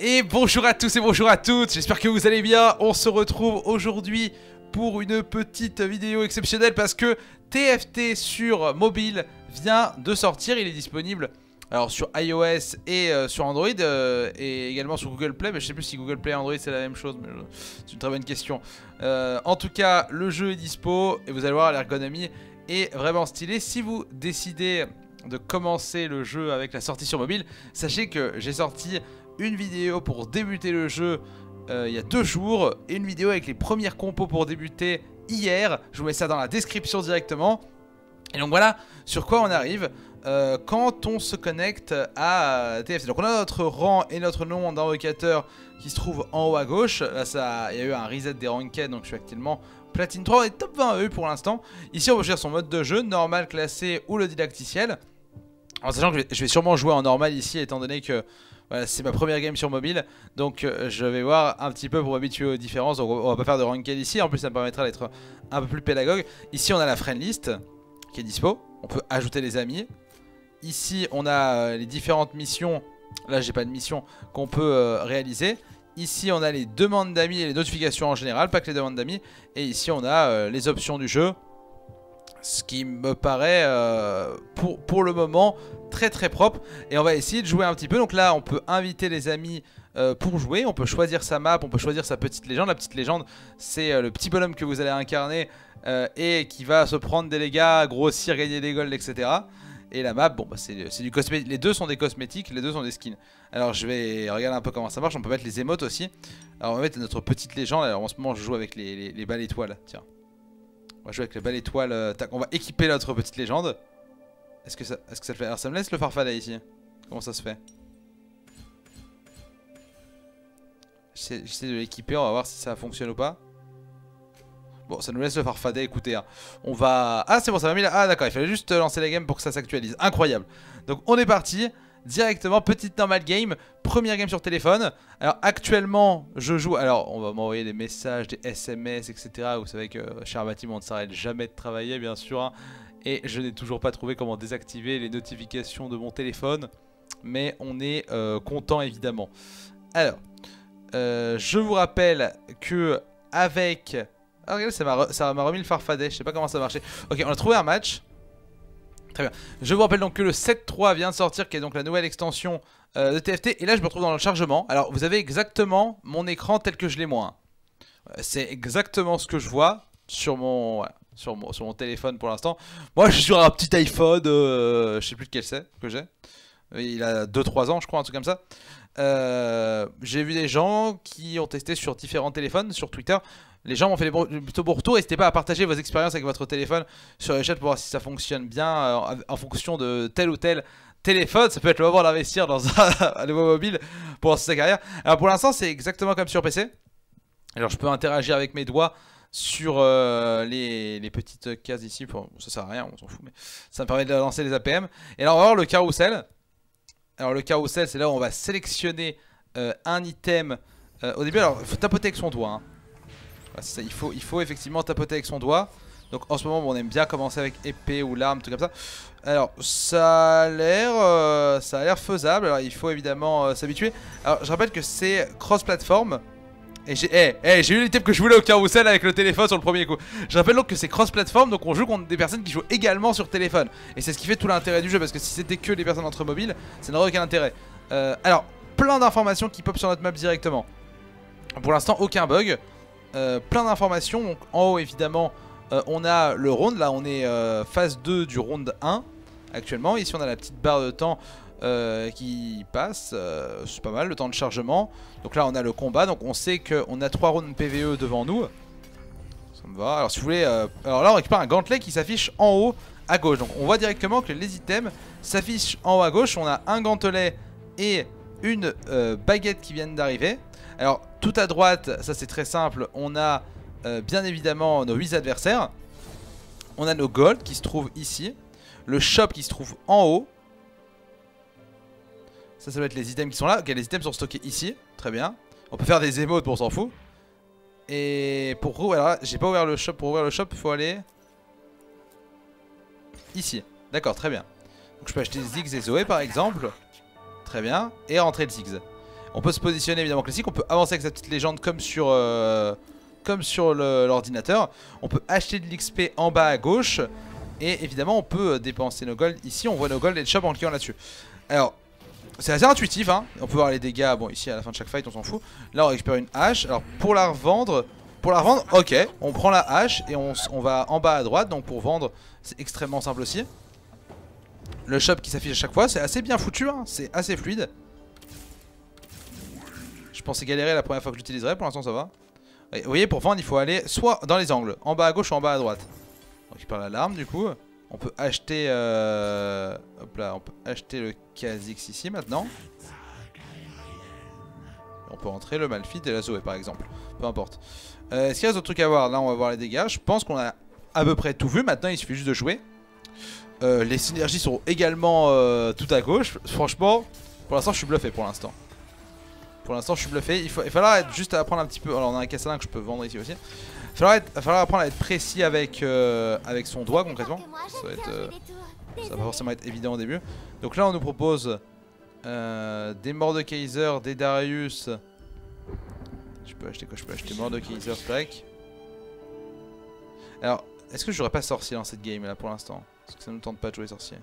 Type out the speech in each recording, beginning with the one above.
Et bonjour à tous et bonjour à toutes, j'espère que vous allez bien. On se retrouve aujourd'hui pour une petite vidéo exceptionnelle parce que TFT sur mobile vient de sortir. Il est disponible alors sur iOS et euh, sur Android euh, et également sur Google Play. Mais je sais plus si Google Play et Android c'est la même chose, mais c'est une très bonne question. Euh, en tout cas, le jeu est dispo et vous allez voir l'ergonomie est vraiment stylée. Si vous décidez de commencer le jeu avec la sortie sur mobile, sachez que j'ai sorti une vidéo pour débuter le jeu euh, il y a deux jours et une vidéo avec les premières compos pour débuter hier. Je vous mets ça dans la description directement. Et donc voilà sur quoi on arrive euh, quand on se connecte à TFT. Donc on a notre rang et notre nom d'invocateur qui se trouve en haut à gauche. Là ça, il y a eu un reset des ranked donc je suis actuellement platine 3 et top 20 EU pour l'instant. Ici on va choisir son mode de jeu, normal, classé ou le didacticiel. En sachant que je vais sûrement jouer en normal ici étant donné que voilà, c'est ma première game sur mobile, donc euh, je vais voir un petit peu pour m'habituer aux différences. Donc on va pas faire de ranked ici, en plus ça me permettra d'être un peu plus pédagogue. Ici on a la friend list qui est dispo, on peut ajouter les amis. Ici on a euh, les différentes missions, là j'ai pas de mission, qu'on peut euh, réaliser. Ici on a les demandes d'amis et les notifications en général, pas que les demandes d'amis. Et ici on a les options du jeu, ce qui me paraît pour, pour le moment très très propre. Et on va essayer de jouer un petit peu. Donc là on peut inviter les amis euh, pour jouer. On peut choisir sa map on peut choisir sa petite légende. La petite légende c'est euh, le petit bonhomme que vous allez incarner euh, et qui va se prendre des dégâts grossir gagner des golds etc et la map bon bah c'est du cosmétique les deux sont des cosmétiques les deux sont des skins. Alors je vais regarder un peu comment ça marche. On peut mettre les émotes aussi. Alors on va mettre notre petite légende. Alors en ce moment je joue avec les, les, balles étoiles. Tiens on va jouer avec les balles étoiles on va équiper notre petite légende est-ce que, ça, est que ça fait Alors ça me laisse le farfadet ici? Comment ça se fait? J'essaie de l'équiper, on va voir si ça fonctionne ou pas. Bon, ça nous laisse le farfadet, écoutez. Hein. On va... Ah, c'est bon, ça m'a mis là. Ah, d'accord, il fallait juste lancer la game pour que ça s'actualise. Incroyable. Donc, on est parti. Directement, petite normal game. Première game sur téléphone. Alors, actuellement, je joue... Alors, on va m'envoyer des messages, des SMS, etc. Vous savez que, cher bâtiment, ne s'arrête jamais de travailler, bien sûr. Hein. Et je n'ai toujours pas trouvé comment désactiver les notifications de mon téléphone. Mais on est euh, content évidemment. Alors, euh, je vous rappelle que avec... Ah regardez, ça m'a remis le farfadet, je sais pas comment ça marchait. Ok, on a trouvé un match. Très bien. Je vous rappelle donc que le 7.3 vient de sortir, qui est donc la nouvelle extension euh, de TFT. Et là, je me retrouve dans le chargement. Alors, vous avez exactement mon écran tel que je l'ai moi. C'est exactement ce que je vois sur mon sur mon, sur mon téléphone pour l'instant. Moi, je suis sur un petit iPhone, euh, je sais plus lequel c'est que j'ai. Il a 2-3 ans, je crois, un truc comme ça. Euh, j'ai vu des gens qui ont testé sur différents téléphones, sur Twitter. Les gens m'ont fait des plutôt bons retours. N'hésitez pas à partager vos expériences avec votre téléphone sur les chats pour voir si ça fonctionne bien euh, en fonction de tel ou tel téléphone. Ça peut être le moment d'investir dans un, nouveau mobile pour lancer sa carrière. Alors pour l'instant, c'est exactement comme sur PC. Alors je peux interagir avec mes doigts sur euh, les, petites cases ici. ça sert à rien, on s'en fout, mais ça me permet de lancer les APM. Et alors on va voir le carrousel. Alors le carrousel, c'est là où on va sélectionner euh, un item au début. Alors il faut tapoter avec son doigt. Hein. Il, faut, il faut effectivement tapoter avec son doigt. Donc en ce moment, on aime bien commencer avec épée ou l'arme, tout comme ça. Alors ça a l'air ça a l'air faisable. Alors il faut évidemment s'habituer. Alors je rappelle que c'est cross-platform. Et j'ai hey, hey, eu l'item que je voulais au carousel avec le téléphone sur le premier coup. Je rappelle donc que c'est cross-platform, donc on joue contre des personnes qui jouent également sur téléphone. Et c'est ce qui fait tout l'intérêt du jeu, parce que si c'était que des personnes entre mobiles, ça n'aurait aucun intérêt. Euh, alors, plein d'informations qui pop sur notre map directement. Pour l'instant, aucun bug. Euh, plein d'informations, donc en haut évidemment, euh, on a le round, là on est phase 2 du round 1 actuellement. Ici on a la petite barre de temps euh, qui passe, euh, c'est pas mal le temps de chargement. Donc là on a le combat, donc on sait qu'on a 3 rounds PVE devant nous. Ça me va. Alors si vous voulez, euh, alors là on récupère un gantelet qui s'affiche en haut à gauche. Donc on voit directement que les items s'affichent en haut à gauche. On a un gantelet et une baguette qui viennent d'arriver. Alors tout à droite, ça c'est très simple, on a bien évidemment nos 8 adversaires. On a nos golds qui se trouvent ici. Le shop qui se trouve en haut. Ça, ça doit être les items qui sont là. Ok, les items sont stockés ici. Très bien. On peut faire des émotes, on s'en fout. Et pour alors j'ai pas ouvert le shop. Pour ouvrir le shop, il faut aller ici. D'accord, très bien. Donc je peux acheter Ziggs et Zoé par exemple. Très bien. Et rentrer le Ziggs. On peut se positionner évidemment classique, on peut avancer avec sa petite légende comme sur, euh, sur l'ordinateur. On peut acheter de l'XP en bas à gauche. Et évidemment on peut dépenser nos golds. Ici on voit nos golds et le shop en cliquant là-dessus. Alors c'est assez intuitif hein. On peut voir les dégâts, bon ici à la fin de chaque fight on s'en fout. Là on récupère une hache. Alors pour la revendre, pour la revendre, ok, on prend la hache et on, on va en bas à droite. Donc pour vendre c'est extrêmement simple aussi. Le shop qui s'affiche à chaque fois, c'est assez bien foutu, hein. c'est assez fluide. Pensais galérer la première fois que j'utiliserais, pour l'instant ça va. vous voyez, pour vendre, il faut aller soit dans les angles, en bas à gauche ou en bas à droite. On récupère l'alarme du coup. On peut acheter euh... Hop là, on peut acheter le Kha'Zix ici maintenant. On peut entrer le Malphite et la Zoé par exemple. Peu importe. Euh, Est-ce qu'il y a d'autres trucs à voir? Là on va voir les dégâts. Je pense qu'on a à peu près tout vu. Maintenant il suffit juste de jouer. Euh, les synergies sont également tout à gauche. Franchement, pour l'instant, je suis bluffé pour l'instant. Pour l'instant, je suis bluffé. Il, faut, il falloir être juste apprendre un petit peu. Alors, on a un Cassalin que je peux vendre ici aussi. Il va falloir, apprendre à être précis avec, euh, avec son doigt concrètement. Ça va, être, va pas forcément être évident au début. Donc là, on nous propose des morts des Darius. Je peux acheter quoi? Je peux acheter morts de. Alors, est-ce que j'aurais pas sorcier dans cette game là pour l'instant? Parce que ça nous tente pas de jouer sorcier.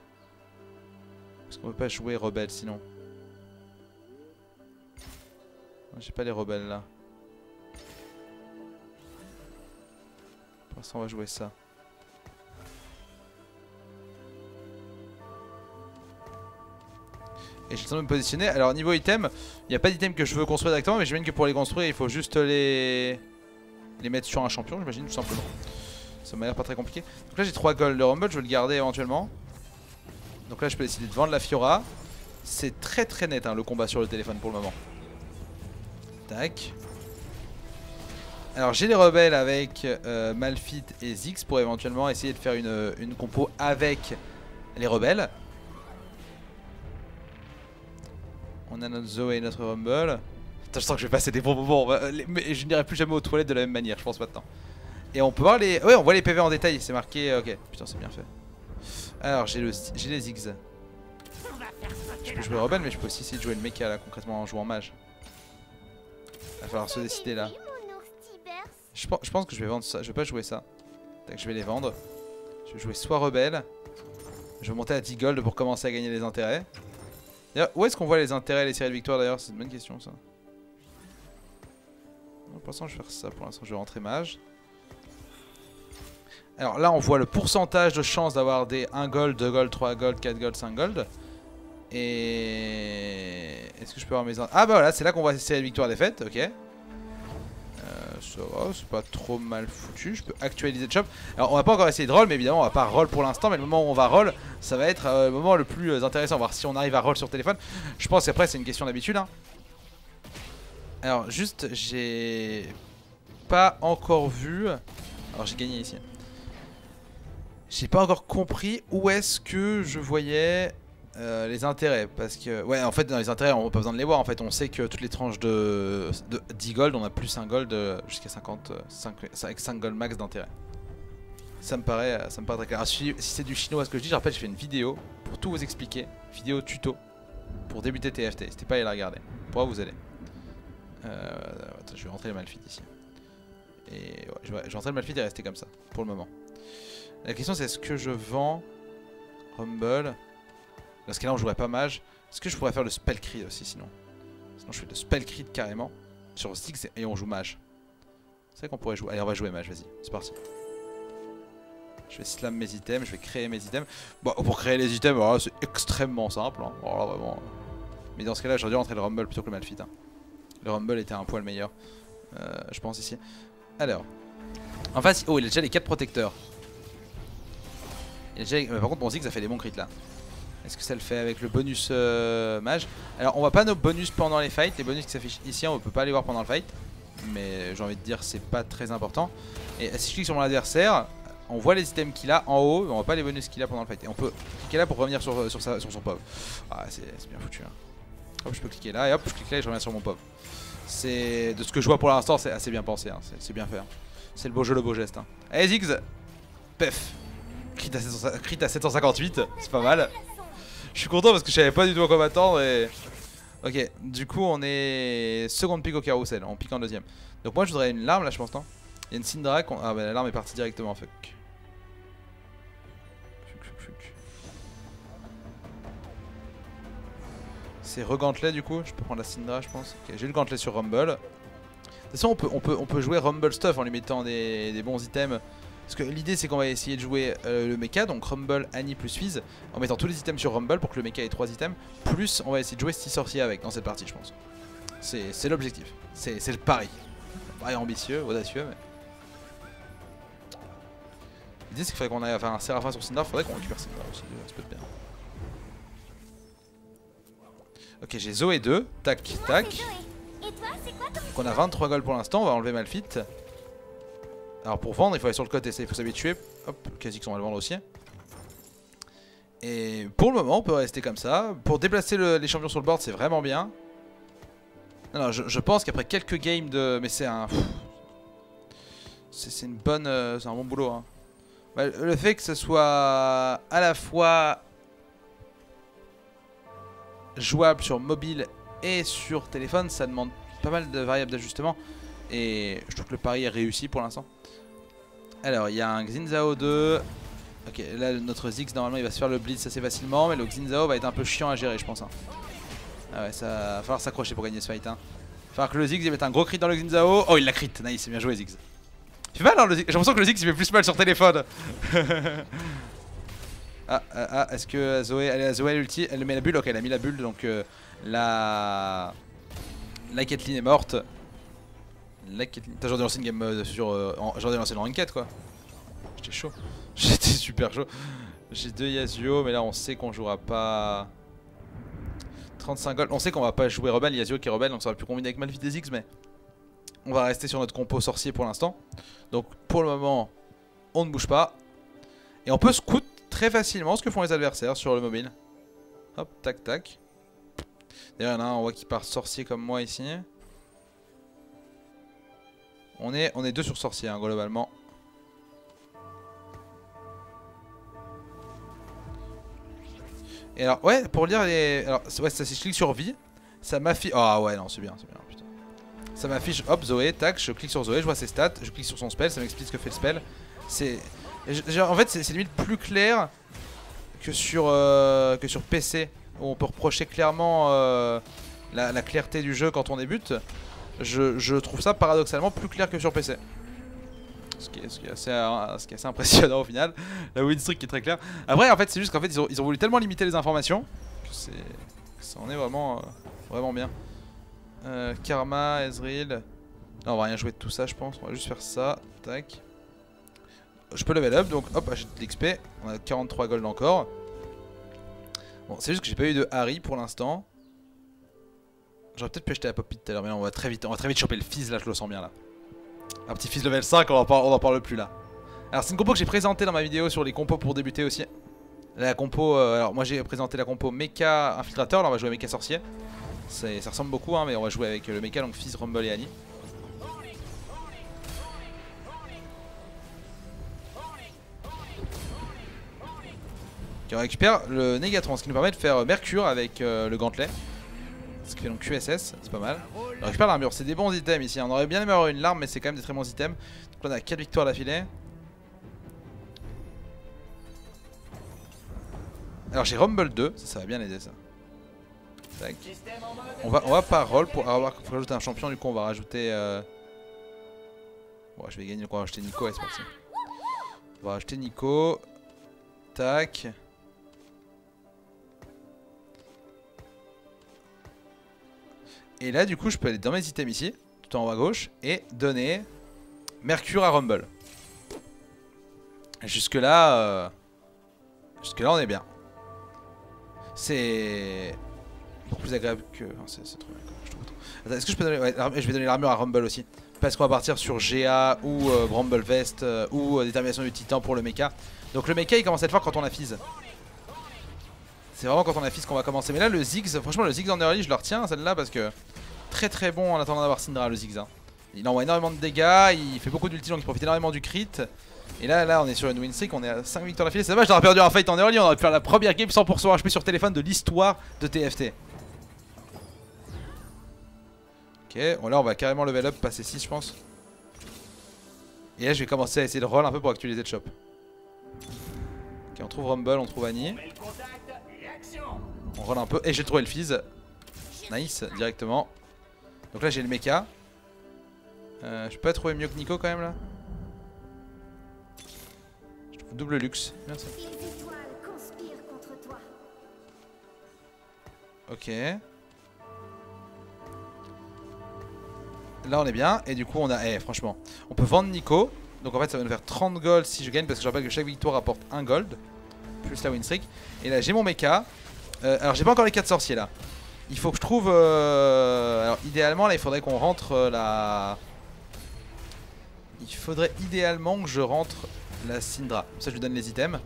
Parce qu'on peut pas jouer rebelle sinon. J'ai pas les rebelles là. Pour l'instant on va jouer ça. Et j'ai le temps de me positionner. Alors niveau item, il n'y a pas d'item que je veux construire directement, mais j'imagine que pour les construire, il faut juste les les mettre sur un champion, j'imagine tout simplement. Ça m'a l'air pas très compliqué. Donc là j'ai 3 gold. Le Rumble je vais le garder éventuellement. Donc là je peux décider de vendre la Fiora. C'est très très net hein, le combat sur le téléphone pour le moment. Tac. Alors j'ai les rebelles avec euh, Malphite et Zix pour éventuellement essayer de faire une, une compo avec les rebelles. On a notre Zoé et notre Rumble. Putain, je sens que je vais passer des bons moments. Mais je n'irai plus jamais aux toilettes de la même manière, je pense maintenant. Et on peut voir les... Ouais, on voit les PV en détail, c'est marqué... Ok, putain, c'est bien fait. Alors, j'ai le... les Ziggs. Je peux jouer Rebelle, mais je peux aussi essayer de jouer le mecha là, concrètement, en jouant mage. Va falloir se décider là. Je, pense que je vais vendre ça. Je vais pas jouer ça. Je vais les vendre. Je vais jouer soit Rebelle. Je vais monter à 10 gold pour commencer à gagner les intérêts. Où est-ce qu'on voit les intérêts et les séries de victoire d'ailleurs? C'est une bonne question ça. pour l'instant, je vais faire ça. Pour l'instant, je vais rentrer mage. Alors là, on voit le pourcentage de chance d'avoir des 1 gold, 2 gold, 3 gold, 4 gold, 5 gold. Et... Est-ce que je peux avoir mes... Ah bah voilà, c'est là qu'on voit ces séries de victoire défaites, ok. Euh, ça va, c'est pas trop mal foutu. Je peux actualiser le shop. Alors on va pas encore essayer de roll, mais évidemment on va pas roll pour l'instant. Mais le moment où on va roll, ça va être euh, le moment le plus euh, intéressant. Voir si on arrive à roll sur téléphone. Je pense qu'après c'est une question d'habitude. Hein. Alors juste, j'ai pas encore vu... Alors j'ai gagné ici. J'ai pas encore compris où est-ce que je voyais euh, les intérêts. Parce que, ouais, en fait, dans les intérêts, on n'a pas besoin de les voir. En fait, on sait que toutes les tranches de, 10 gold, on a plus un gold jusqu'à 50, 5, avec 5 gold max d'intérêt. Ça me paraît, ça me paraît très clair. si, c'est du chinois ce que je dis, je rappelle, je fais une vidéo pour tout vous expliquer. Vidéo tuto pour débuter TFT. N'hésitez pas à aller la regarder. Pour vous allez. Euh, je vais rentrer le malfit ici. Et ouais, je vais rentrer le malfit et rester comme ça pour le moment. La question c'est est-ce que je vends Rumble Parce que là on jouerait pas mage. Est-ce que je pourrais faire le spell crit aussi sinon? Sinon je fais le spell crit carrément sur Styx et on joue mage. C'est vrai qu'on pourrait jouer. Allez on va jouer mage, vas-y, c'est parti. Je vais slam mes items, je vais créer mes items. Bon, pour créer les items, c'est extrêmement simple. Hein. vraiment. Mais dans ce cas-là, j'aurais dû rentrer le Rumble plutôt que le Malfit. Hein. Le Rumble était un poil meilleur, euh, je pense ici. Alors, en face, oh, il a déjà les 4 protecteurs par contre mon Zig ça fait des bons crits là. Est-ce que ça le fait avec le bonus euh, mage Alors on voit pas nos bonus pendant les fights. Les bonus qui s'affichent ici on peut pas les voir pendant le fight. Mais j'ai envie de dire c'est pas très important. Et si je clique sur mon adversaire, on voit les items qu'il a en haut, mais on voit pas les bonus qu'il a pendant le fight. Et on peut cliquer là pour revenir sur, sur, son pov. Ah c'est bien foutu. Hein. Hop je peux cliquer là et hop je clique là et je reviens sur mon pov. C'est de ce que je vois pour l'instant c'est assez bien pensé. Hein. C'est bien fait. Hein. C'est le beau jeu, le beau geste. Allez Ziggs Pef Crit à, 758, c'est pas mal. Je suis content parce que je savais pas du tout à quoi m'attendre et... Ok, du coup on est seconde pique au carrousel, on pique en deuxième. Donc moi je voudrais une larme là je pense non? Il y a une Syndra, ah bah la larme est partie directement, fuck. C'est regantelet du coup, je peux prendre la Syndra je pense. Ok, j'ai le gantelet sur Rumble. De toute façon on peut, on peut, on peut jouer Rumble Stuff en lui mettant des, des bons items. Parce que l'idée c'est qu'on va essayer de jouer euh, le mecha, donc Rumble, Annie plus Fizz, en mettant tous les items sur Rumble pour que le mecha ait 3 items, plus on va essayer de jouer 6 sorciers avec dans cette partie je pense. C'est l'objectif, c'est le pari. Pari ambitieux, audacieux mais... L'idée c'est qu'il faudrait qu'on aille faire un Séraphin sur Sindar, faudrait qu'on récupère Sindar aussi, ça peut être bien. Ok j'ai Zoé 2, tac tac. Donc on a 23 gold pour l'instant, on va enlever Malfit. Alors pour vendre, il faut aller sur le côté, il faut s'habituer. Hop, quasi qu'on va le vendre aussi. Et pour le moment, on peut rester comme ça. Pour déplacer les champions sur le board, c'est vraiment bien. Non, je, pense qu'après quelques games de... Mais c'est un... C'est une bonne... Euh, c'est un bon boulot. Hein. le fait que ce soit à la fois jouable sur mobile et sur téléphone, ça demande pas mal de variables d'ajustement. Et je trouve que le pari est réussi pour l'instant. Alors, il y a un Xinzao 2. Ok, là, notre Ziggs, normalement, il va se faire le blitz assez facilement. Mais le Xinzao va être un peu chiant à gérer, je pense. Hein. Ah ouais, ça va falloir s'accrocher pour gagner ce fight. Hein. Va que le Ziggs il mette un gros crit dans le Xinzao. Oh, il l'a crit. Nice, c'est bien joué, Ziggs. Tu mal, hein, J'ai l'impression que le Ziggs il fait plus mal sur téléphone. ah, ah, ah est-ce que Zoé, elle, Zoé l'ulti, elle met la bulle? Ok, elle a mis la bulle, donc euh, la... La Kathleen est morte. T'as genre lancé une game sur. Genre lancé une ranked quoi. J'étais chaud. J'étais super chaud. J'ai deux Yasuo, mais là on sait qu'on jouera pas. 35 gold. On sait qu'on va pas jouer Rebelle, Yasuo qui est Rebelle, donc ça aurait pu combiner avec Malphite des X, mais. On va rester sur notre compo sorcier pour l'instant. Donc pour le moment, on ne bouge pas. Et on peut scout très facilement ce que font les adversaires sur le mobile. Hop, tac, tac. D'ailleurs, il y en a un, on voit qu'il part sorcier comme moi ici. On est, on est deux sur sorcier, hein, globalement. Et alors, ouais, pour lire les... Alors, ouais, ça, si je clique sur vie, ça m'affiche... Ah ouais, non, c'est bien, c'est bien, putain. Ça m'affiche, hop, Zoé, tac, je clique sur Zoé, je vois ses stats, je clique sur son spell, ça m'explique ce que fait le spell. C'est... En fait, c'est limite plus clair que sur, euh, que sur PC, où on peut reprocher clairement euh, la clarté du jeu quand on débute je, trouve ça paradoxalement plus clair que sur PC. Ce qui, est, assez, impressionnant au final. La win streak qui est très claire. Après, en fait, c'est juste qu'en fait, ils ont, voulu tellement limiter les informations que c'est. Ça en est vraiment, euh, vraiment bien. Euh, Karma, Ezreal. Non, on va rien jouer de tout ça, je pense. On va juste faire ça. Tac. Je peux level up, donc hop, achète de l'XP. On a 43 gold encore. Bon, c'est juste que j'ai pas eu de Harry pour l'instant. J'aurais peut-être pu acheter la Poppy tout à l'heure, mais on va très vite, on va très vite choper le fizz là, je le sens bien là. Un petit fizz level 5, on en parle plus là. Alors c'est une compo que j'ai présentée dans ma vidéo sur les compos pour débuter aussi. La compo, euh, alors moi j'ai présenté la compo mecha infiltrateur, là on va jouer mecha sorcier. Ça ressemble beaucoup hein, mais on va jouer avec le mecha donc Fizz, Rumble et Annie. on récupère le Négatron, ce qui nous permet de faire Mercure avec euh, le gantelet. Ce qui fait donc QSS, c'est pas mal. On récupère l'armure, c'est des bons items ici. On aurait bien aimé avoir une larme, mais c'est quand même des très bons items. Donc là, on a 4 victoires d'affilée. Alors j'ai Rumble 2, ça, va bien aider ça. Tac. On va, on va par roll pour avoir pour rajouter un champion, du coup on va rajouter... Euh... Bon, je vais gagner, donc on va rajouter Nico, c'est parti. On va rajouter Nico. Tac. Et là, du coup, je peux aller dans mes items ici, tout en haut à gauche, et donner Mercure à Rumble. Jusque là, euh, jusque là, on est bien. C'est beaucoup plus agréable que. c'est trop bien. Est-ce que je peux donner. Je vais donner l'armure à Rumble aussi? Parce qu'on va partir sur GA ou euh, Rumble Vest euh, ou détermination du titan pour le mecha. Donc le mecha il commence à être fort quand on a Fizz. C'est vraiment quand on a qu'on va commencer. Mais là, le Ziggs, franchement, le Ziggs en early, je le retiens celle-là parce que très très bon en attendant d'avoir Syndra, le Ziggs. Hein. Il envoie énormément de dégâts, il fait beaucoup d'ulti donc il profite énormément du crit. Et là, là, on est sur une win streak, on est à 5 victoires d'affilée. C'est dommage d'avoir perdu un fight en early, on aurait pu faire la première game 100% HP sur téléphone de l'histoire de TFT. Ok, bon là on va carrément level up, passer 6 je pense. Et là je vais commencer à essayer de roll un peu pour actualiser le shop. Ok, on trouve Rumble, on trouve Annie. On roll un peu. Et j'ai trouvé le Fizz. Nice, directement. Donc là j'ai le mecha. Euh, je peux pas trouver mieux que Nico quand même là Je trouve double luxe. Ok. Là on est bien et du coup on a... Eh franchement, on peut vendre Nico. Donc en fait ça va nous faire 30 gold si je gagne parce que je rappelle que chaque victoire apporte 1 gold. Plus la win streak. Et là j'ai mon mecha. Euh, alors j'ai pas encore les 4 sorciers là. Il faut que je trouve... Euh, alors idéalement là il faudrait qu'on rentre euh, la... Il faudrait idéalement que je rentre la Syndra. ça je lui donne les items.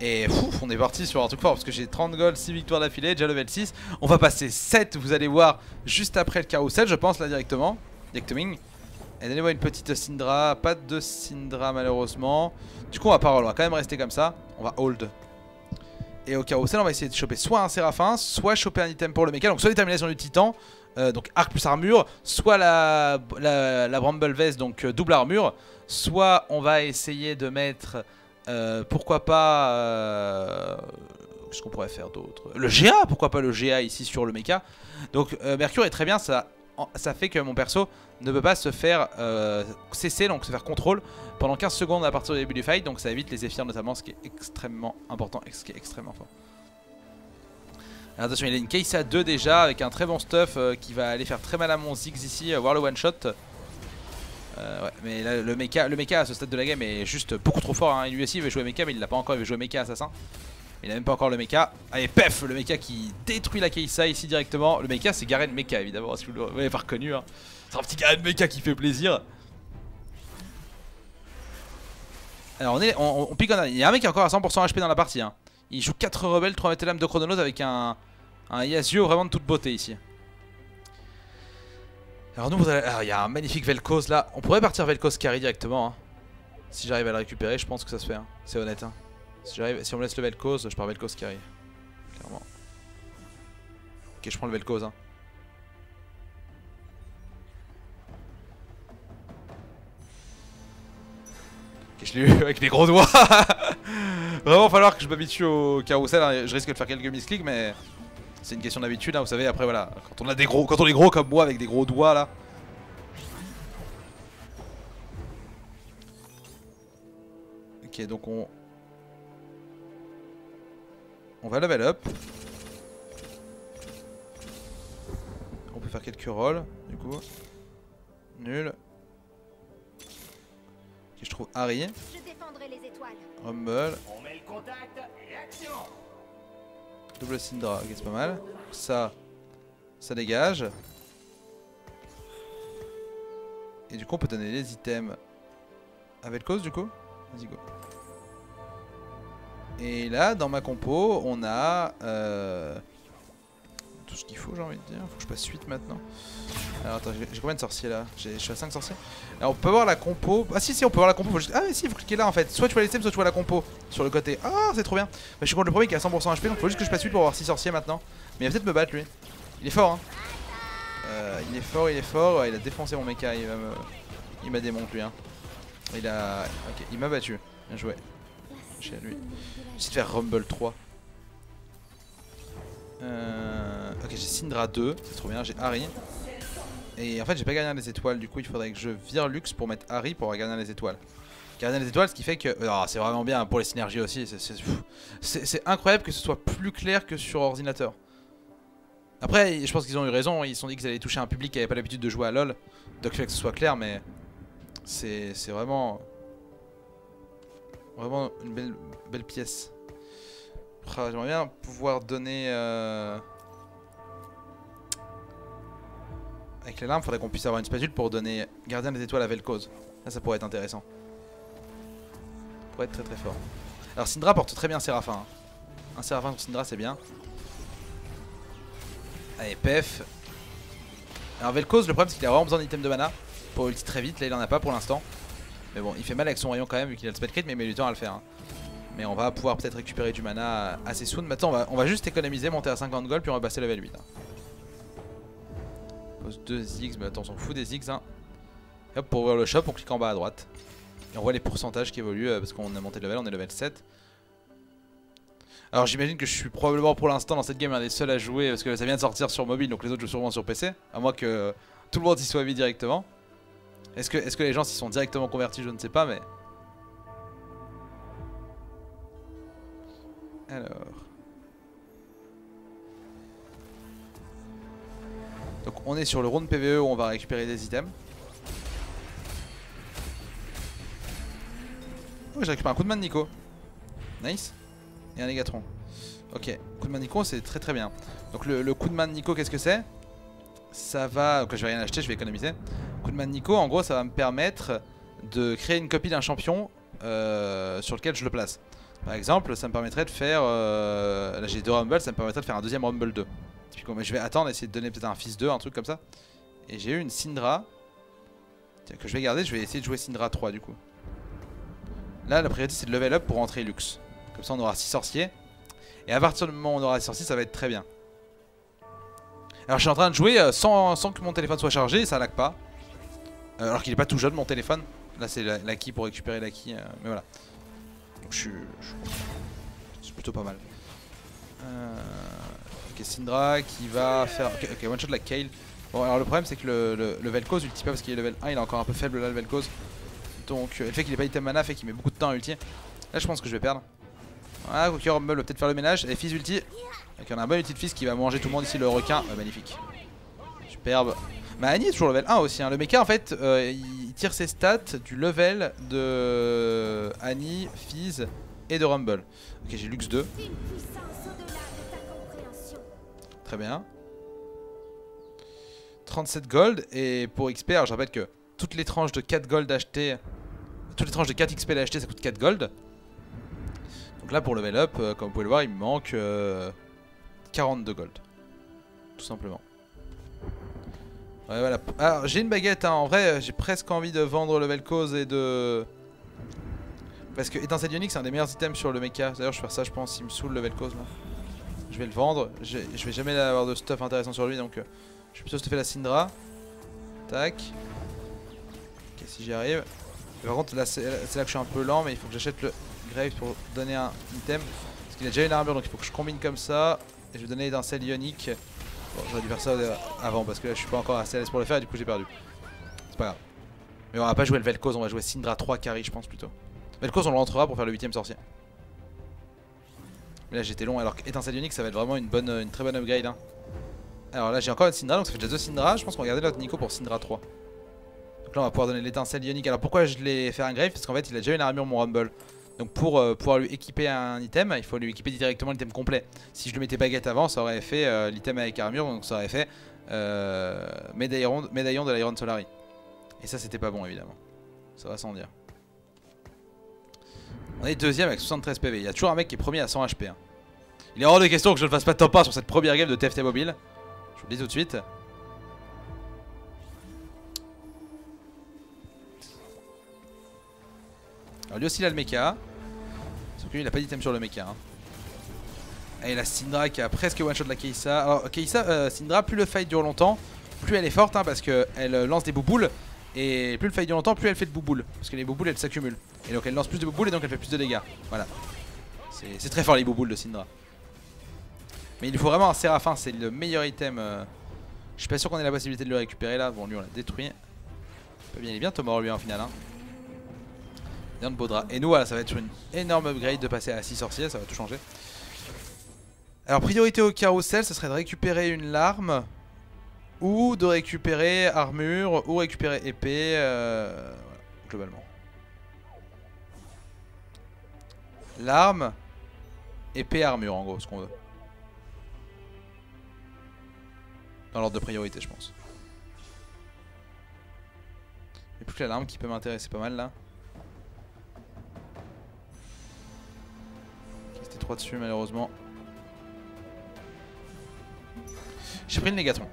Et on est parti sur un truc fort parce que j'ai 30 gold, 6 victoires d'affilée, déjà level 6. On va passer 7, vous allez voir, juste après le carousel, je pense là directement. Directement. Et voir une petite Syndra, pas de Syndra malheureusement. Du coup on va pas on va quand même rester comme ça. On va hold. Et au carousel on va essayer de choper soit un Séraphin, soit choper un item pour le méca. Donc soit détermination du titan, euh, donc arc plus armure, soit la, la, Bramble Vest, donc euh, double armure, soit on va essayer de mettre, euh, pourquoi pas, qu'est-ce qu'on pourrait faire d'autre? Le GA, pourquoi pas le GA ici sur le mecha Donc Mercure est très bien, ça, ça fait que mon perso ne peut pas se faire cesser, donc se faire contrôle pendant 15 secondes à partir du début du fight, donc ça évite les éphyres notamment, ce qui est extrêmement important, ce qui est extrêmement fort attention, il a une case à 2 déjà avec un très bon stuff euh, qui va aller faire très mal à mon Ziggs ici, euh, voir le one shot. Euh, mais là, le mecha, le mecha à ce stade de la game est juste beaucoup trop fort. Hein. Lui aussi il veut jouer mecha, mais il l'a pas encore. Il veut jouer mecha assassin. Il a même pas encore le mecha. Allez, pef Le mecha qui détruit la Keisa ici directement. Le mecha, c'est Garen Mecha évidemment, si vous l'avez pas reconnu. Hein. C'est un petit Garen Mecha qui fait plaisir. Alors, on, est, on, pique en Il y a un mec qui est encore à 100% HP dans la partie. Hein. Il joue 4 rebelles, 3 métélames de Chrononos avec un, Yasuo vraiment de toute beauté ici. Alors nous, il y a un magnifique Vel'Koz là. On pourrait partir Vel'Koz carry directement. Hein. Si j'arrive à le récupérer, je pense que ça se fait. Hein. C'est honnête. Hein. Si, si on me laisse le Vel'Koz, je pars Vel'Koz carry. Clairement. Ok, je prends le Vel'Koz. Hein. Ok, je l'ai eu avec les gros doigts. Vraiment, falloir que je m'habitue au carrousel. Je risque de faire quelques misclicks, mais c'est une question d'habitude, hein, vous savez, après voilà, quand on a des gros, quand on est gros comme moi avec des gros doigts là. Ok, donc on... On va level up. On peut faire quelques rolls, du coup. Nul. Ok, je trouve Harry. Rumble. On met le contact et action Double Syndra, ok c'est pas mal. Ça, ça dégage. Et du coup on peut donner les items avec le cause du coup? Vas-y go. Et là dans ma compo on a euh, tout ce qu'il faut j'ai envie de dire. Faut que je passe 8 maintenant. Alors attends, j'ai combien de sorciers là? Je suis à 5 sorciers. Alors on peut voir la compo. Ah si si on peut voir la compo. Ah si il faut cliquer là en fait. Soit tu vois les items, soit tu vois la compo sur le côté. Ah c'est trop bien. Bah, je suis contre le premier qui a 100% HP donc faut juste que je passe 8 pour avoir 6 sorciers maintenant. Mais il va peut-être me battre lui. Il est fort hein. Euh, il est fort, il est fort. il a défoncé mon mecha. Il va me... M'a démonté lui hein. Il a... Ok, il m'a battu. Bien joué. Chez lui. J'essaie de faire Rumble 3. Euh... Ok j'ai Syndra 2. C'est trop bien. J'ai Harry. Et en fait j'ai pas gardien des étoiles du coup il faudrait que je vire Lux pour mettre Harry pour gardien des étoiles Gardien des étoiles ce qui fait que... Oh, c'est vraiment bien pour les synergies aussi C'est incroyable que ce soit plus clair que sur ordinateur Après je pense qu'ils ont eu raison Ils se sont dit qu'ils allaient toucher un public qui avait pas l'habitude de jouer à LoL Donc il fait que ce soit clair mais C'est vraiment Vraiment une belle, belle pièce ah, J'aimerais bien pouvoir donner euh... Avec les larmes, faudrait qu'on puisse avoir une spatule pour donner gardien des étoiles à Vel'Koz. Là, ça pourrait être intéressant. Ça pourrait être très très fort. Alors Syndra porte très bien Séraphin. Hein. Un Séraphin sur Syndra, c'est bien. Allez, Pef. Alors Vel'Koz, le problème c'est qu'il a vraiment besoin d'item de mana pour ulti très vite. Là, il en a pas pour l'instant. Mais bon, il fait mal avec son rayon quand même vu qu'il a le spell crit, mais il met du temps à le faire. Hein. Mais on va pouvoir peut-être récupérer du mana assez soon. Maintenant, on va, juste économiser, monter à 50 gold, puis on va passer level 8. Pose 2 Ziggs, mais attends, on s'en fout des Ziggs. Hein. Hop, pour ouvrir le shop, on clique en bas à droite. Et on voit les pourcentages qui évoluent euh, parce qu'on a monté de level, on est level 7. Alors j'imagine que je suis probablement pour l'instant dans cette game un des seuls à jouer parce que ça vient de sortir sur mobile donc les autres jouent sûrement sur PC. À moins que tout le monde y soit mis directement. Est-ce que, les gens s'y sont directement convertis Je ne sais pas mais... Alors... Donc on est sur le round PVE où on va récupérer des items. Oh, j'ai récupéré un coup de main de Nico. Nice. Et un Négatron. Ok, coup de main de Nico, c'est très très bien. Donc le, coup de main de Nico, qu'est-ce que c'est? Ça va... Donc je vais rien acheter, je vais économiser. Coup de main Nico, en gros, ça va me permettre de créer une copie d'un champion euh, sur lequel je le place. Par exemple, ça me permettrait de faire... Euh, là j'ai deux Rumble, ça me permettrait de faire un deuxième Rumble 2. Mais je vais attendre, essayer de donner peut-être un fils 2, un truc comme ça. Et j'ai eu une Syndra. Que je vais garder, je vais essayer de jouer Syndra 3 du coup. Là, la priorité c'est de level up pour rentrer Lux. Comme ça, on aura 6 sorciers. Et à partir du moment où on aura 6 sorciers, ça va être très bien. Alors, je suis en train de jouer euh, sans, sans que mon téléphone soit chargé, ça lag pas. Euh, alors qu'il est pas tout jeune, mon téléphone. Là, c'est l'acquis pour récupérer l'acquis. Euh, mais voilà. Donc, je suis. C'est plutôt pas mal. Ok, Syndra qui va faire. Ok, one shot la Kale. Bon, alors le problème, c'est que le, le, Vel'Koz ulti pas parce qu'il est level 1, il est encore un peu faible là, le Vel'Koz. Donc, le fait qu'il ait pas item mana fait qu'il met beaucoup de temps à ulti. Là, je pense que je vais perdre. Voilà, Cookie Rumble peut-être faire le ménage. Et Fizz ulti. Donc, on a un bon ulti de qui va manger tout le monde ici, le requin. magnifique. Superbe. Mais Annie est toujours level 1 aussi. Hein. Le mecha, en fait, euh, il tire ses stats du level de Annie, Fizz et de Rumble. Ok, j'ai Lux 2. Très bien. 37 gold. Et pour XP, je rappelle que toutes les tranches de 4 gold achetées toutes les tranches de 4 XP à acheter ça coûte 4 gold. Donc là pour level up, euh, comme vous pouvez le voir, il me manque 42 euh, gold. Tout simplement. Ouais voilà. Alors j'ai une baguette hein. en vrai j'ai presque envie de vendre level cause et de... Parce que étincelle ionique c'est un des meilleurs items sur le mecha. D'ailleurs je vais faire ça je pense, il me saoule level cause là. Je vais le vendre, je vais jamais avoir de stuff intéressant sur lui donc euh, je vais plutôt stuffer la Syndra. Tac. Ok si j'y arrive? Par contre là c'est là que je suis un peu lent mais il faut que j'achète le Grave pour donner un item. Parce qu'il a déjà une armure donc il faut que je combine comme ça. Et je vais donner l'étincelle ionique. Bon j'aurais dû faire ça avant parce que là je suis pas encore assez à l'aise pour le faire et du coup j'ai perdu. C'est pas grave. Mais on va pas jouer le Vel'Koz, on va jouer Syndra 3 carry je pense plutôt. Vel'Koz on le rentrera pour faire le 8ème sorcier. Mais là j'étais long alors qu'étincelle ionique ça va être vraiment une, bonne, une très bonne upgrade. Hein. Alors là j'ai encore une Syndra donc ça fait déjà deux Syndra. Je pense qu'on va garder notre Nico pour Syndra 3. Donc là on va pouvoir donner l'étincelle ionique. Alors pourquoi je l'ai fait un grave? Parce qu'en fait il a déjà une armure mon Rumble. Donc pour euh, pouvoir lui équiper un item, il faut lui équiper directement l'item complet. Si je lui mettais baguette avant, ça aurait fait euh, l'item avec armure, donc ça aurait fait euh, médaillon, de l'Iron Solari. Et ça c'était pas bon évidemment. Ça va sans dire. On est deuxième avec 73 PV. Il y a toujours un mec qui est premier à 100 HP. Hein. Il est hors de question que je ne fasse pas de top 1 sur cette première game de TFT Mobile. Je vous le dis tout de suite. Alors lui aussi il a le mecha. Sauf que lui il a pas d'item sur le mecha. Hein. Et la Syndra qui a presque one shot la Keisa. Alors Keisa, euh, Syndra, plus le fight dure longtemps, plus elle est forte hein, parce qu'elle euh, lance des bouboules. Et plus le fight dure longtemps, plus elle fait de bouboules. Parce que les bouboules elles s'accumulent. Et donc elle lance plus de bouboules et donc elle fait plus de dégâts. Voilà. C'est très fort les bouboules de Syndra. Mais il faut vraiment un Séraphin, c'est le meilleur item. Euh. Je suis pas sûr qu'on ait la possibilité de le récupérer là. Bon lui on l'a détruit. Il est bientôt mort lui en final. Hein. Et nous, voilà, ça va être une énorme upgrade de passer à 6 sorciers, ça va tout changer. Alors, priorité au carrousel, ce serait de récupérer une larme, ou de récupérer armure, ou récupérer épée, euh, globalement. L'arme, épée, armure, en gros, ce qu'on veut. Dans l'ordre de priorité, je pense. Il n'y a plus que la larme qui peut m'intéresser pas mal là. 3 dessus malheureusement. J'ai pris le Négatron.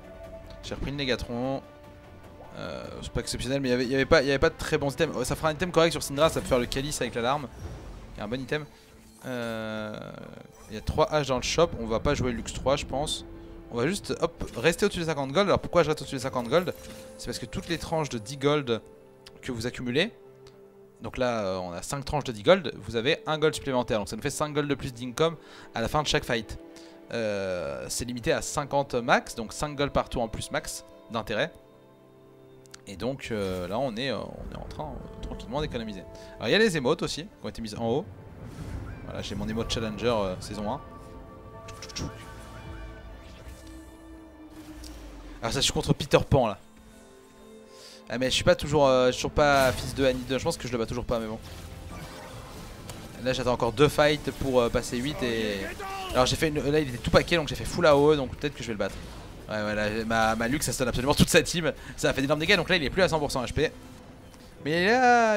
J'ai repris le Négatron. Euh, c'est pas exceptionnel, mais il n'y avait, pas, avait pas de très bons items. Ça fera un item correct sur Syndra, ça peut faire le calice avec l'alarme. Il y a un bon item. Euh, il y a 3 H dans le shop, on va pas jouer Lux 3 je pense. On va juste hop, rester au-dessus des 50 gold. Alors pourquoi je reste au-dessus des 50 gold? C'est parce que toutes les tranches de 10 gold que vous accumulez, donc là euh, on a 5 tranches de 10 gold, vous avez 1 gold supplémentaire. Donc ça nous fait 5 gold de plus d'income à la fin de chaque fight. Euh, c'est limité à 50 max, donc 5 gold par tour en plus max d'intérêt. Et donc euh, là on est, on est en train tranquillement d'économiser. Alors il y a les émotes aussi qui ont été mises en haut. Voilà j'ai mon emote challenger saison 1. Alors ça je suis contre Peter Pan là. Ah mais je suis pas toujours, euh, je suis pas fils de Annie 2, je pense que je le bats toujours pas mais bon. Là j'attends encore deux fights pour euh, passer 8 et... Alors j'ai fait une... Là il était tout paquet donc j'ai fait full AOE donc peut-être que je vais le battre. Ouais voilà, ma, ma Lux ça stun absolument toute sa team, ça a fait d'énormes dégâts donc là il est plus à 100% HP. Mais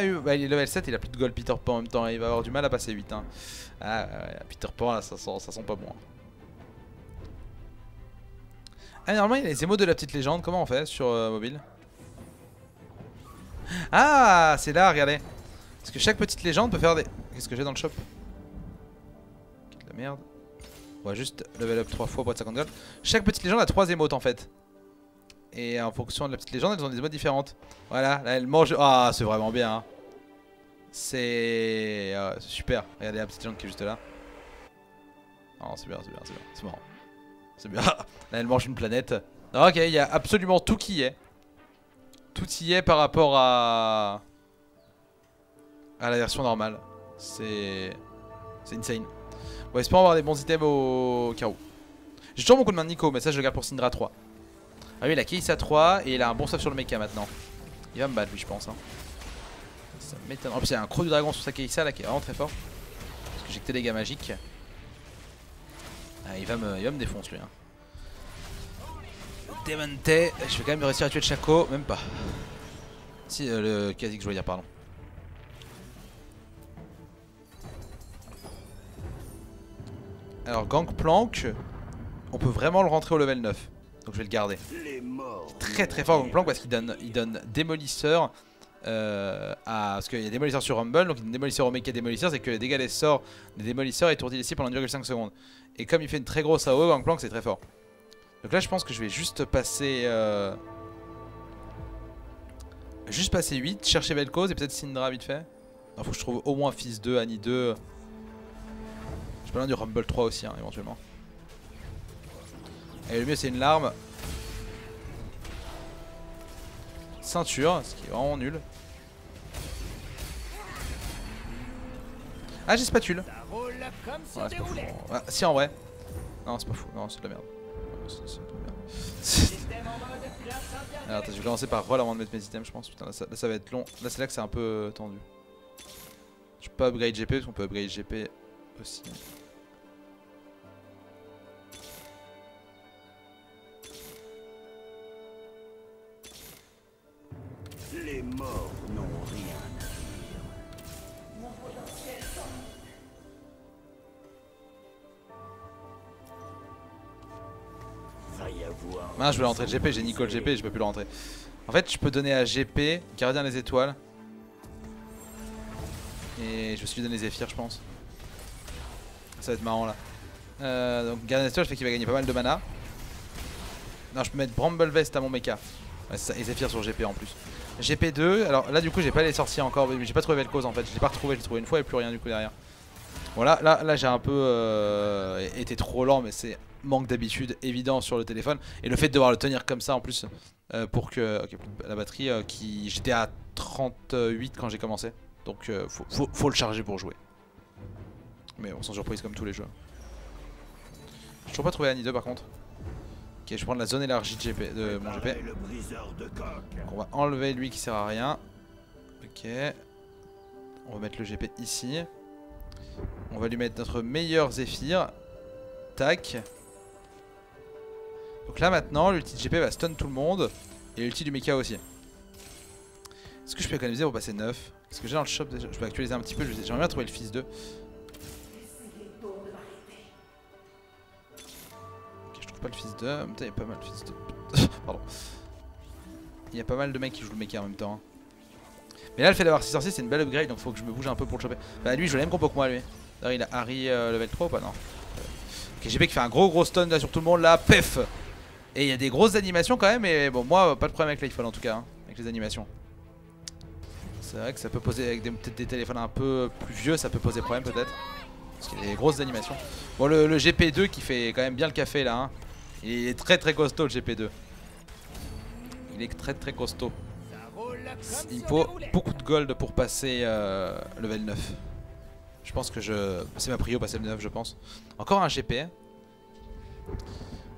il, bah, il est level 7, il a plus de gold Peter Pan en même temps, il va avoir du mal à passer 8 hein. Ah ouais, Peter Pan là ça sent, ça sent pas bon. Hein. Ah normalement il y a les émos de la petite légende, comment on fait sur euh, mobile? Ah c'est là regardez. Parce que chaque petite légende peut faire des... Qu'est-ce que j'ai dans le shop? De la merde. On va juste level up 3 fois pour être 50 gold Chaque petite légende a 3 émotes en fait. Et en fonction de la petite légende elles ont des émotes différentes. Voilà là elle mange... Ah c'est vraiment bien hein. C'est ah, super. Regardez la petite légende qui est juste là. Oh c'est bien c'est bien c'est bien. C'est marrant. C'est bien. Là, elle mange une planète. ok, il y a absolument tout qui est. Tout y est par rapport à... À la version normale. C'est... C'est insane. Bon, espérons avoir des bons items au carreau. J'ai toujours mon coup de main de Nico, mais ça je le garde pour Syndra 3. Ah oui, il a Keisa 3 et il a un bon stuff sur le mecha maintenant. Il va me battre lui, je pense. Hein. Ça m'étonne. En plus, il y a un croc du dragon sur sa Keisa là qui est vraiment très fort. Parce que j'ai que des dégâts magiques. Ah, il, va me, il va me défoncer lui. Hein. Demonte, je vais quand même réussir à tuer le Chaco, même pas. Si, euh, le Kazik, je voulais dire, pardon. Alors, Gangplank, on peut vraiment le rentrer au level 9. Donc je vais le garder. Très très fort Gangplank parce qu'il donne, il donne démolisseur euh, à... Parce qu'il y a démolisseur sur Rumble, donc il donne démolisseur au mecha démolisseur, c'est que les dégâts des sorts des démolisseurs étourdis les cibles pendant 1,5 secondes. Et comme il fait une très grosse AOE, Gangplank c'est très fort. Donc là je pense que je vais juste passer... Euh... Juste passer 8, chercher Vel'Koz et peut-être Syndra vite fait. Il faut que je trouve au moins Fils 2, Annie 2. Je peux loin du Rumble 3 aussi hein, éventuellement. Et le mieux c'est une larme. Ceinture, ce qui est vraiment nul. Ah j'ai spatule. Ouais, c'est pas fou. Ah, si en vrai. Non c'est pas fou, non c'est de la merde. Alors attends, je vais commencer par roll avant de mettre mes items je pense. Putain là ça, là, ça va être long. Là c'est là que c'est un peu tendu. Je peux pas upgrade GP parce qu'on peut upgrade GP aussi. Les morts Ah, je veux rentrer GP, j'ai Nicole GP, je peux plus le rentrer. En fait, je peux donner à GP, gardien des étoiles. Et je me suis donné Zephyr, je pense. Ça va être marrant là. Euh, donc, gardien des étoiles, je fais qu'il va gagner pas mal de mana. Non, je peux mettre Bramble Vest à mon mecha. et Zephyr sur GP en plus. GP2, alors là du coup j'ai pas les sorciers encore, mais j'ai pas trouvé cause en fait, je l'ai pas retrouvé, j'ai trouvé une fois et plus rien du coup derrière. Voilà, là, là j'ai un peu euh, été trop lent, mais c'est manque d'habitude évident sur le téléphone. Et le fait de devoir le tenir comme ça en plus, euh, pour que la batterie, euh, qui j'étais à 38 quand j'ai commencé. Donc faut, faut, le charger pour jouer. Mais on s'en surprise comme tous les jeux. J'ai toujours pas trouvé Annie 2 par contre. Ok, je vais prendre la zone élargie de, GP, de mon GP. on va enlever lui qui sert à rien. Ok. On va mettre le GP ici. On va lui mettre notre meilleur Zephyr. Tac. Donc là maintenant, l'ulti de GP va stun tout le monde. Et l'ulti du Mecha aussi. Est-ce que je peux économiser pour passer 9 Est-ce que j'ai dans le shop déjà Je peux actualiser un petit peu, j'aimerais bien trouver le fils 2. Ok, je trouve pas le fils 2. Putain, il y a pas mal de fils 2. Pardon. Il y a pas mal de mecs qui jouent le mecha en même temps. Hein. Mais là, le fait d'avoir 6 sorciers, c'est une belle upgrade, donc faut que je me bouge un peu pour le choper. Bah, lui, je l'aime compo que moi, lui. D'ailleurs, il a Harry euh, level 3 ou pas? Non. Ok, GP qui fait un gros gros stun là sur tout le monde là. Pef Et il y a des grosses animations quand même. Et bon, moi, pas de problème avec l'iPhone en tout cas, hein, avec les animations. C'est vrai que ça peut poser avec peut-être des téléphones un peu plus vieux, ça peut poser problème peut-être. Parce qu'il y a des grosses animations. Bon, le, GP2 qui fait quand même bien le café là. Hein. Il est très très costaud le GP2. Il est très très costaud. Il faut beaucoup de gold pour passer euh, level 9. Je pense que je... C'est ma prio passer le 9 je pense. Encore un GP.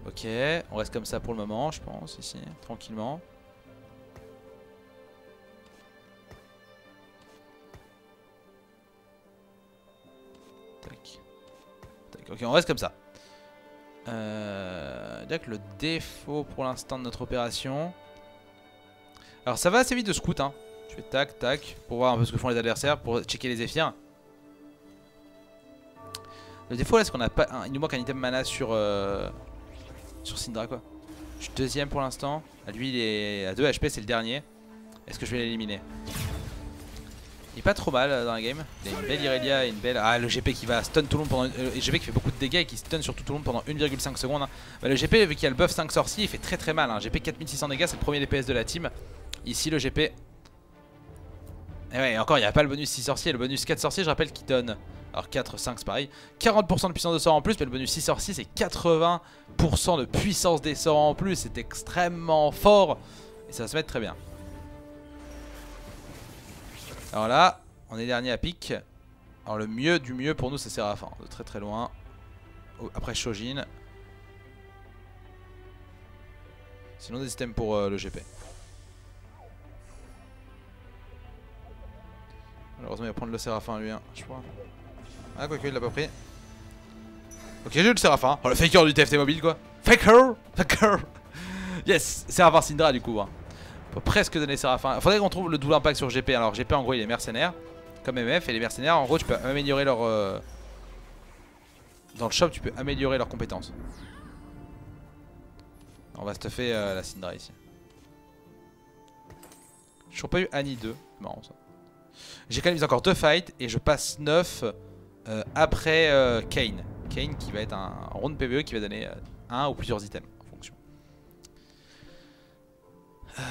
Ok, on reste comme ça pour le moment je pense ici, tranquillement. Ok, on reste comme ça. Euh, le défaut pour l'instant de notre opération. Alors ça va assez vite de scout. Hein. Je fais tac, tac, pour voir un peu ce que font les adversaires, pour checker les zéphyrs. Le défaut là, c'est qu'on a pas. il nous manque un item mana sur. Euh, sur Syndra quoi. Je suis deuxième pour l'instant. Lui il est à 2 HP, c'est le dernier. Est-ce que je vais l'éliminer? Il est pas trop mal euh, dans la game. Il a une belle Irelia et une belle. Ah, le GP qui va stun tout le monde pendant. Euh, le GP qui fait beaucoup de dégâts et qui stun surtout tout le monde pendant 1,5 secondes. Hein. Bah, le GP, vu qu'il a le buff 5 sorciers, il fait très très mal. Hein. GP 4600 dégâts, c'est le premier DPS de la team. Ici, le GP. Et eh ouais, encore, il n'y a pas le bonus 6 sorciers. Le bonus 4 sorciers, je rappelle, qui donne. Alors 4, 5 c'est pareil 40% de puissance de sort en plus Mais le bonus 6 sorciers c'est 80% de puissance des sorts en plus C'est extrêmement fort Et ça va se mettre très bien alors là, on est dernier à pic. Alors le mieux du mieux pour nous c'est Séraphin, de très très loin. Oh, après Shojin. Sinon des systèmes pour euh, le GP. Malheureusement il va prendre le Séraphin lui, hein, je crois. Ah quoique il l'a pas pris. Ok j'ai eu le Séraphin. Oh le faker du TFT mobile quoi. Faker? Faker Yes Séraphin Syndra du coup. Hein peut presque donner Séraphin. Faudrait qu'on trouve le double impact sur GP. Alors GP en gros il est mercenaire. Comme MF. Et les mercenaires en gros tu peux améliorer leur... Euh, dans le shop tu peux améliorer leurs compétences. On va stuffer euh, la Syndra ici. J'ai toujours pas eu Annie 2. Marrant ça. J'ai quand même encore deux fights et je passe 9 euh, après Kane. Kane qui va être un, un round PVE qui va donner un ou plusieurs items en fonction. Euh...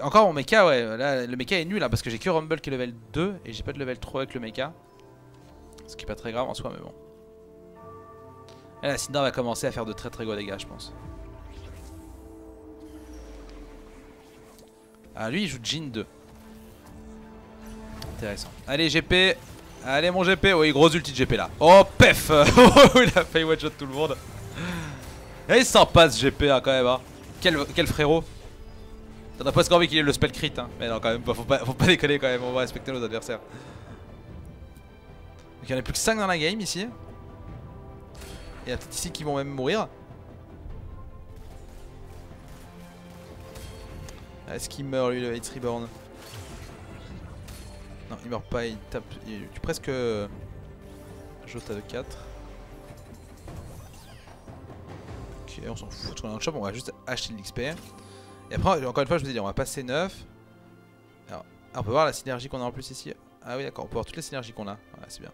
Encore mon mecha, ouais. Là, le mecha est nul hein, parce que j'ai que Rumble qui est level 2 et j'ai pas de level 3 avec le mecha. Ce qui est pas très grave en soi, mais bon. Et la Syndra va commencer à faire de très très gros dégâts, je pense. Ah, lui il joue Jin 2. Allez, GP. Allez, mon GP. Oui, gros ulti de GP là. Oh, pef oh, Il a fait one shot tout le monde. Il est sympa ce GP hein, quand même. Hein. Quel, quel frérot. T'en as presque envie qu'il ait le spell crit hein. Mais non quand même, faut pas, faut pas déconner quand même, on va respecter nos adversaires. Il y en a plus que 5 dans la game ici. Il y peut-être ici qui vont même mourir. Est-ce qu'il meurt lui le Hate Reborn? Non il meurt pas, il tape. Il est presque. Jota de 4. Ok on s'en fout, on est le shop, on va juste acheter l'XP. Et après, encore une fois, je vous ai dit, on va passer 9. Alors, on peut voir la synergie qu'on a en plus ici. Ah oui, d'accord, on peut voir toutes les synergies qu'on a. Ouais, c'est bien.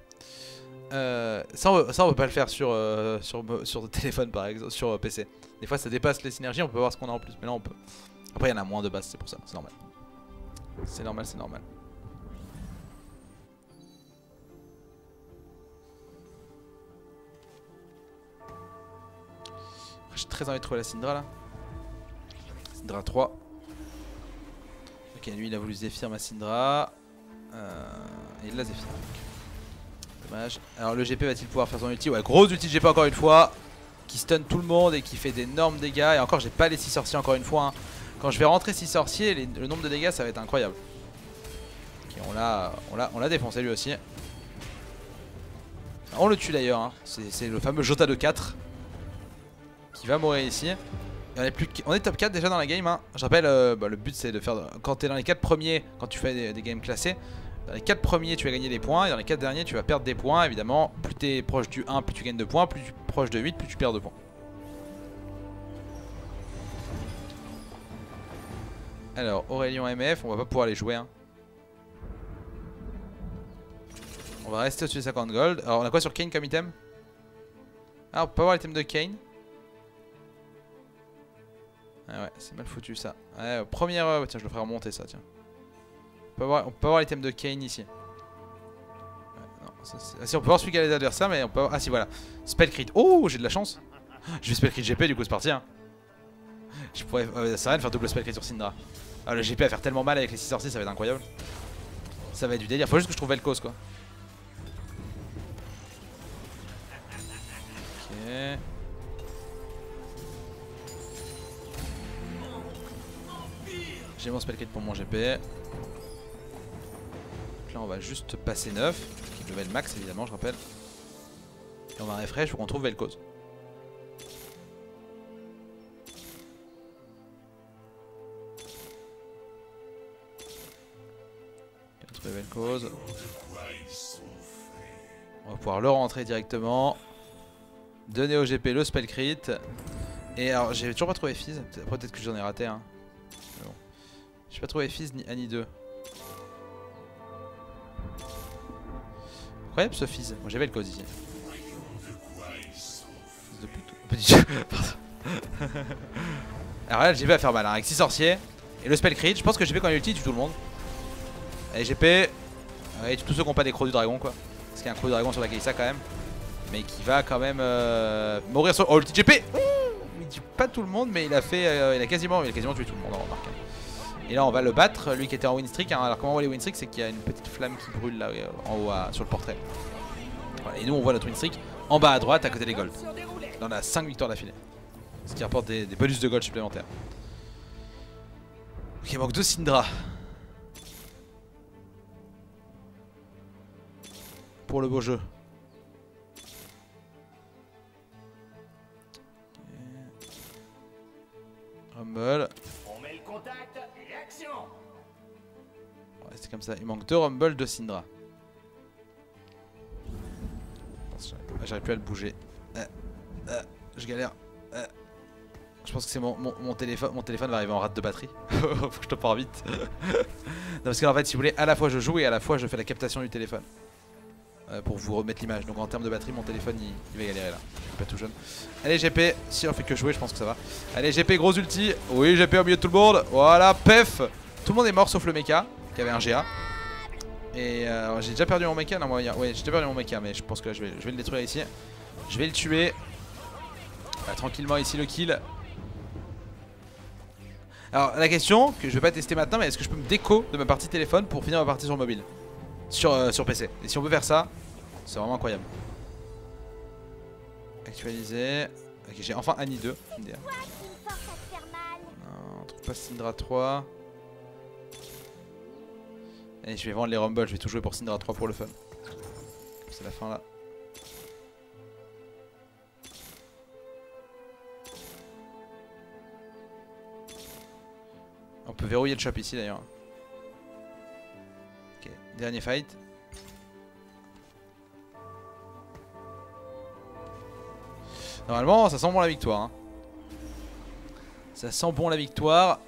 Euh, ça, on, ça, on peut pas le faire sur, euh, sur, sur téléphone, par exemple, sur euh, PC. Des fois, ça dépasse les synergies, on peut voir ce qu'on a en plus. Mais là, on peut. Après, il y en a moins de base, c'est pour ça, c'est normal. C'est normal, c'est normal. J'ai très envie de trouver la Syndra là. Syndra 3. Ok, lui il a voulu Zephyr ma Syndra. Euh, et il l'a Zephyr. Dommage. Alors le GP va-t-il pouvoir faire son ulti? Ouais, gros ulti GP encore une fois. Qui stun tout le monde et qui fait d'énormes dégâts. Et encore, j'ai pas les 6 sorciers encore une fois. Hein. Quand je vais rentrer 6 sorciers, le nombre de dégâts ça va être incroyable. Ok, on l'a on défoncé lui aussi. On le tue d'ailleurs. Hein. C'est le fameux Jota de 4 qui va mourir ici on est, plus est top 4 déjà dans la game. Hein. Je rappelle, euh, bah, le but c'est de faire. Quand tu es dans les 4 premiers, quand tu fais des, games classés, dans les 4 premiers tu vas gagner des points. Et dans les 4 derniers tu vas perdre des points. Évidemment, plus tu es proche du 1, plus tu gagnes de points. Plus tu es proche de 8, plus tu perds de points. Alors, Aurélien MF, on va pas pouvoir les jouer. Hein. On va rester au-dessus de 50 gold. Alors, on a quoi sur Kane comme item? Ah, on peut avoir l'item de Kane Ah ouais, c'est mal foutu ça. Ouais, première. euh, tiens, je le ferai remonter ça, tiens. On peut avoir, avoir l'item de Kane ici. Ouais, non, ça, ah, si, on peut voir celui qui a les adversaires, mais on peut avoir... Ah si, voilà. Spell crit. Oh, j'ai de la chance. Je vais spell crit GP, du coup, c'est parti. Hein. Je pourrais. Euh, ça sert à rien de faire double spell crit sur Syndra. Ah, le GP va faire tellement mal avec les 6 sorciers, ça va être incroyable. Ça va être du délire. Faut juste que je trouve Vel'Koz, quoi. J'ai mon spell crit pour mon GP. Donc là, on va juste passer 9, qui est le level max évidemment, je rappelle. Et on va refresh pour qu'on trouve Vel'Koz. Vel'Koz. On va pouvoir le rentrer directement. Donner au GP le spell crit. Et alors, j'ai toujours pas trouvé Fizz. Peut-être que j'en ai raté un. Bon. J'ai pas trouvé Fizz ni Annie 2. Incroyable ce Fizz. Moi j'avais le code ici. De. Petit. Pardon. Alors là, le GP va faire mal hein, avec 6 sorciers. Et le spell crit. Je pense que GP quand il ulti tue tout le monde. Allez, GP. Ouais, tous ceux qui n'ont pas des crocs du dragon quoi. Parce qu'il y a un croc du dragon sur la Kaisa quand même. Mais qui va quand même euh, mourir sur. Oh, ulti GP Ouh Il tue pas tout le monde, mais il a fait. euh, il, a quasiment, il a quasiment tué tout le monde, on remarque. Et là, on va le battre. Lui qui était en win streak. Alors, comment on voit les win streaks C'est qu'il y a une petite flamme qui brûle là euh, en haut sur le portrait. Et nous, on voit notre win streak en bas à droite à côté des golds. On a 5 victoires d'affilée. Ce qui rapporte des, bonus de gold supplémentaires. Ok, il manque 2 Syndra. Pour le beau jeu. Rumble. Rester comme ça. Il manque 2 Rumble, 2 Syndra. J'arrive plus à le bouger. Euh, euh, je galère. Euh. Je pense que c'est mon, mon, téléphone. Mon téléphone va arriver en rate de batterie. Faut que je te pars vite. non, parce qu'en fait, si vous voulez, à la fois je joue et à la fois je fais la captation du téléphone. Pour vous remettre l'image. Donc en termes de batterie, mon téléphone il, il va galérer là. Il est pas tout jeune. Allez, GP. Si on fait que jouer, je pense que ça va. Allez, GP, gros ulti. Oui, GP au milieu de tout le monde. Voilà, pef. Tout le monde est mort sauf le mecha qui avait un GA. Et euh, j'ai déjà perdu mon mecha. Non, moi, ouais, j'ai déjà perdu mon mecha, mais je pense que je vais, je vais le détruire ici. Je vais le tuer. Ah, tranquillement ici le kill. Alors la question que je vais pas tester maintenant, mais est-ce que je peux me déco de ma partie téléphone pour finir ma partie sur mobile? Sur, euh, sur PC. Et si on peut faire ça, c'est vraiment incroyable. Actualiser. Ok, j'ai enfin Annie 2. MDR. Une force à te faire mal. Non, on trouve pas Syndra 3. Allez, je vais vendre les Rumble, je vais tout jouer pour Syndra 3 pour le fun. C'est la fin là. On peut verrouiller le shop ici d'ailleurs. Ok, dernier fight. Normalement, ça sent bon la victoire. hein. Ça sent bon la victoire.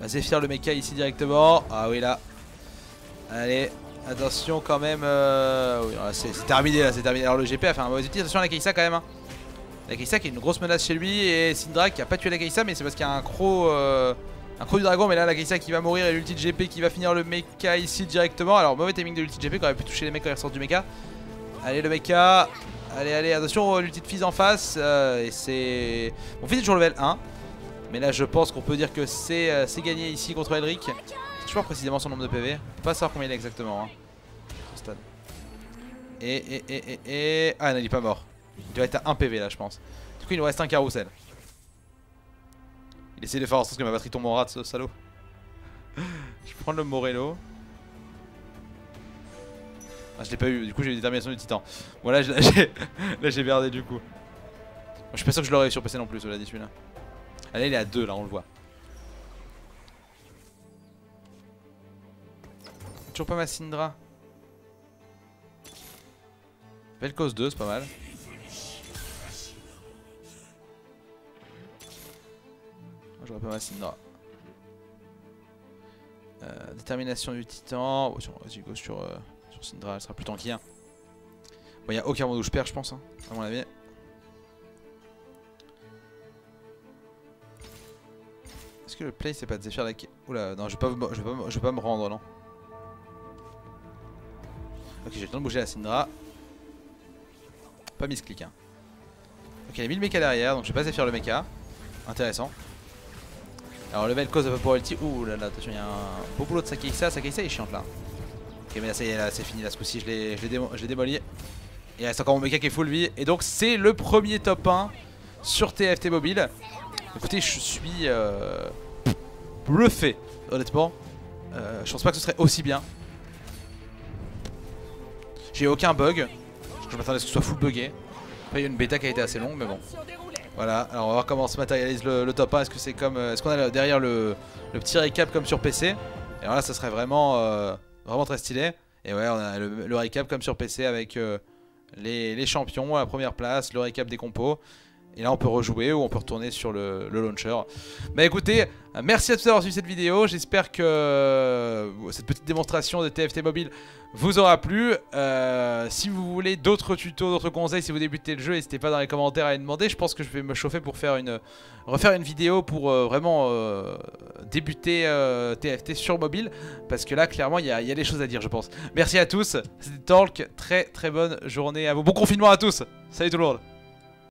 Va Zephyr le mecha ici directement. Ah oui là. Allez, attention quand même. euh, oui, c'est terminé là, c'est terminé. Alors le GP a fait un mauvais outil. Attention à la Kaisa quand même. hein. La Kaisa qui est une grosse menace chez lui et Syndra qui a pas tué la Kaisa mais c'est parce qu'il y a un croc, euh, un croc du dragon. Mais là la Kaisa qui va mourir et l'ulti de GP qui va finir le mecha ici directement. Alors mauvais timing de l'ulti de GP qui aurait pu toucher les mecs quand ils ressortent du mecha. Allez le mecha. Allez allez attention l'ulti de Fizz en face. euh, et c'est... Mon Fizz est toujours level 1. Mais là je pense qu'on peut dire que c'est euh, c'est gagné ici contre Elric. Je sais pas précisément son nombre de PV. Pas savoir combien il a exactement. Hein. Et, et, et, et, et... Ah non il est pas mort. Il doit être à 1 PV là je pense. Du coup il nous reste un carrousel. Il essaie de faire en sorte que ma batterie tombe en rate ce salaud. je vais prendre le Morello. Ah je l'ai pas eu, du coup j'ai eu détermination du titan. Bon là j'ai là, merdé du coup. Je suis pas sûr que je l'aurais sur PC non plus, celui-là. Allez, il est à 2 là, on le voit. Pas ma Syndra. Vel'Koz 2, c'est pas mal. J'aurais pas ma Syndra. Euh, détermination du titan. Oh, vas-y, go sur, euh, sur Syndra, elle sera plus tanky. Hein. Bon, y aucun monde où je perds, je pense, hein, à mon avis. que le play c'est pas de Zephyr la... Oula, non, je je vais pas me rendre, non. Ok, j'ai le temps de bouger la Syndra. Pas mis ce clic, hein. Ok, il a mis le mecha derrière, donc je vais pas Zephyr le mecha. Intéressant. Alors, level cause of Vapority. Ouh là là, attention, il y a un beau boulot de Sakeisa. Sakeisa est chiante là. Ok, mais là, ça y est, c'est fini. Là, ce coup-ci, je l'ai démoli. Il reste encore mon mecha qui est full vie. Et donc, c'est le premier top 1 sur TFT Mobile. Écoutez, je suis euh, bluffé, honnêtement. Euh, je pense pas que ce serait aussi bien. J'ai aucun bug. Je m'attendais à ce que ce soit full buggé. Après, il y a une bêta qui a été assez longue, mais bon. Voilà, alors on va voir comment se matérialise le, top 1. Est-ce que c'est comme. euh, Est-ce qu'on a derrière le, le petit récap comme sur PC Et alors là, ça serait vraiment, euh, vraiment très stylé. Et ouais, on a le, le récap comme sur PC avec euh, les, les champions à la première place, le récap des compos. Et là, on peut rejouer ou on peut retourner sur le, launcher. Bah écoutez, merci à tous d'avoir suivi cette vidéo. J'espère que euh, cette petite démonstration de TFT Mobile vous aura plu. Euh, si vous voulez d'autres tutos, d'autres conseils, si vous débutez le jeu, n'hésitez pas dans les commentaires à les demander. Je pense que je vais me chauffer pour faire une, refaire une vidéo pour euh, vraiment débuter TFT sur mobile. Parce que là, clairement, il y, y a des choses à dire, je pense. Merci à tous. C'était Talk. Très très bonne journée à vous. Bon confinement à tous. Salut tout le monde.